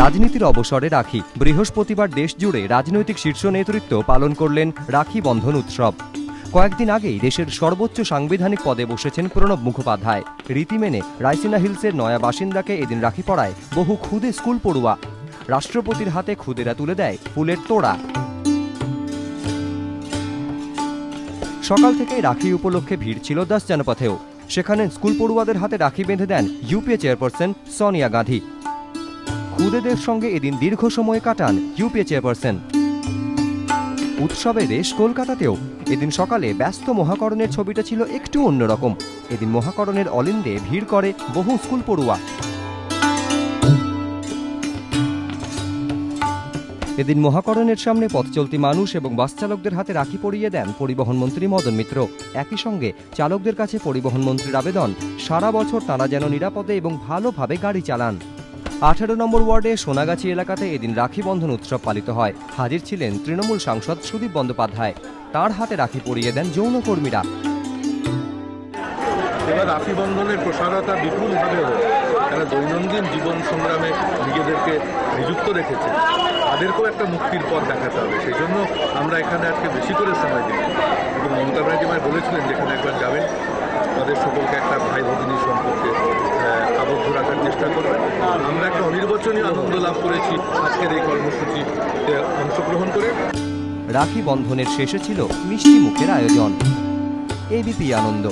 রাজনীতির অবসরে রাখি। বৃহস্পতিবার দেশ জুড়ে রাজনৈতিক শীর্ষ নেতৃত্ব পালন করলেন রাখি বন্ধন উৎসব। কয়েকদিন আগেই দেশের সর্বোচ্চ সাংবিধানিক পদে বসেছেন প্রণব মুখোপাধ্যায়। রীতি মেনে রাইসিনা হিলসের নয়া বাসিন্দাকে এদিন রাখি পড়ায় বহু ক্ষুদে স্কুল পড়ুয়া। রাষ্ট্রপতির হাতে খুদেরা তুলে দেয় ফুলের তোড়া। সকাল থেকেই রাখি উপলক্ষে ভিড় ছিল দাস জনপথেও। সেখানে স্কুল পড়ুয়াদের হাতে রাখি বেঁধে দেন ইউপিএ চেয়ারপারসন সোনিয়া গান্ধী খুদেদের সঙ্গে এদিন দীর্ঘ সময় কাটান ইউপিএ চেয়ারপারসন। উৎসবের রেশ কলকাতাতেও এদিন সকালে ব্যস্ত মহাকরণের ছবিটা ছিল একটু অন্যরকম। এদিন মহাকরণের অলিন্দে ভিড় করে বহু স্কুল পড়ুয়া। এদিন মহাকরণের সামনে পথ চলতি মানুষ এবং বাস চালকদের হাতে রাখি পরিয়ে দেন পরিবহন মন্ত্রী মদন মিত্র। একই সঙ্গে চালকদের কাছে পরিবহন মন্ত্রীর আবেদন, সারা বছর তারা যেন নিরাপদে এবং ভালোভাবে গাড়ি চালান। আঠারো নম্বর ওয়ার্ডে সোনাগাছি এলাকাতে এদিন রাখি বন্ধন উৎসব পালিত হয়। হাজির ছিলেন তৃণমূল সাংসদ সুদীপ বন্দ্যোপাধ্যায়। তার হাতে রাখি পরিয়ে দেন যৌনকর্মীরা। এবার রাখি বন্ধনের প্রসারতা বিপুলভাবে তারা দৈনন্দিন জীবন সংগ্রামে নিজেদেরকে নিযুক্ত রেখেছে। তাদেরকেও একটা মুক্তির পথ দেখাতে হবে, সেই জন্য আমরা এখানে আজকে বেশি করে সময় দিই। এবং মমতা ব্যানার্জি বলেছিলেন যেখানে একবার যাবেন, তাদের সকলকে একটা ভাই ভগিনীর সম্পর্কে আবদ্ধ রাখার চেষ্টা করবেন। আমরা একটা অনির্বচনীয় আনন্দ লাভ করেছি আজকের এই কর্মসূচিতে অংশগ্রহণ করে। রাখি বন্ধনের শেষে ছিল মিষ্টি মুখের আয়োজন। এবিপি আনন্দ।